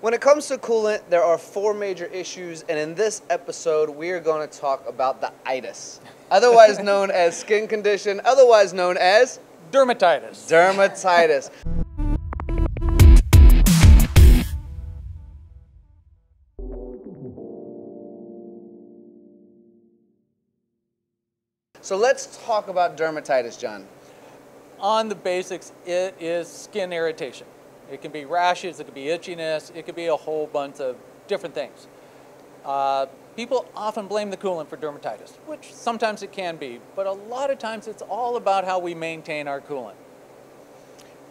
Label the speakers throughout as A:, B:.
A: When it comes to coolant, there are four major issues, and in this episode, we are going to talk about the itis, otherwise known as skin condition, otherwise known as
B: Dermatitis.
A: dermatitis. So let's talk about dermatitis, John.
B: On the basics, it is skin irritation. It can be rashes, it could be itchiness, it could be a whole bunch of different things. Uh, people often blame the coolant for dermatitis, which sometimes it can be, but a lot of times it's all about how we maintain our coolant.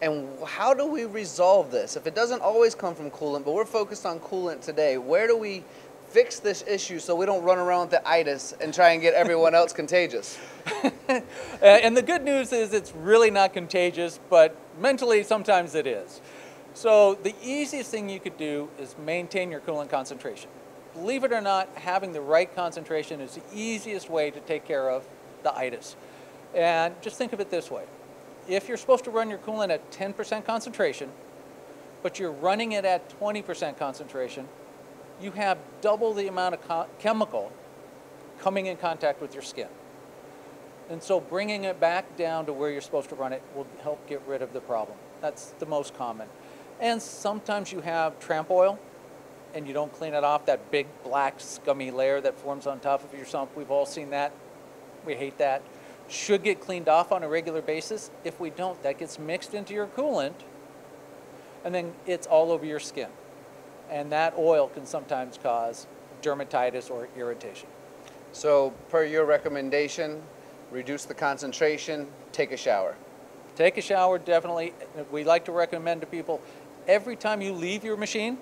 A: And how do we resolve this? If it doesn't always come from coolant, but we're focused on coolant today, where do we fix this issue so we don't run around with the itis and try and get everyone else contagious?
B: Uh, and the good news is it's really not contagious, but mentally sometimes it is. So the easiest thing you could do is maintain your coolant concentration. Believe it or not, having the right concentration is the easiest way to take care of the itis. And just think of it this way. If you're supposed to run your coolant at 10% concentration, but you're running it at 20% concentration, you have double the amount of chemical coming in contact with your skin. And so bringing it back down to where you're supposed to run it will help get rid of the problem. That's the most common. And sometimes you have tramp oil and you don't clean it off, that big black scummy layer that forms on top of your sump. We've all seen that. We hate that. Should get cleaned off on a regular basis. If we don't, that gets mixed into your coolant and then it's all over your skin. And that oil can sometimes cause dermatitis or irritation.
A: So, per your recommendation, reduce the concentration, take a shower.
B: Take a shower, definitely. We like to recommend to people every time you leave your machine,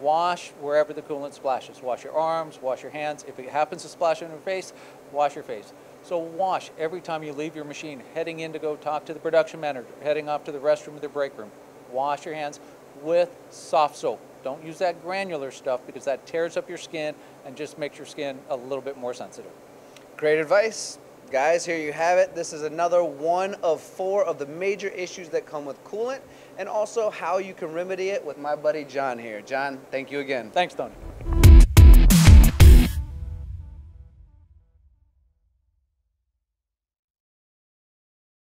B: wash wherever the coolant splashes. Wash your arms, wash your hands. If it happens to splash on your face, wash your face. So wash every time you leave your machine, heading in to go talk to the production manager, heading off to the restroom or the break room. Wash your hands with soft soap. Don't use that granular stuff because that tears up your skin and just makes your skin a little bit more sensitive.
A: Great advice. Guys, here you have it. This is another one of four of the major issues that come with coolant and also how you can remedy it with my buddy John here. John, thank you again.
B: Thanks, Tony.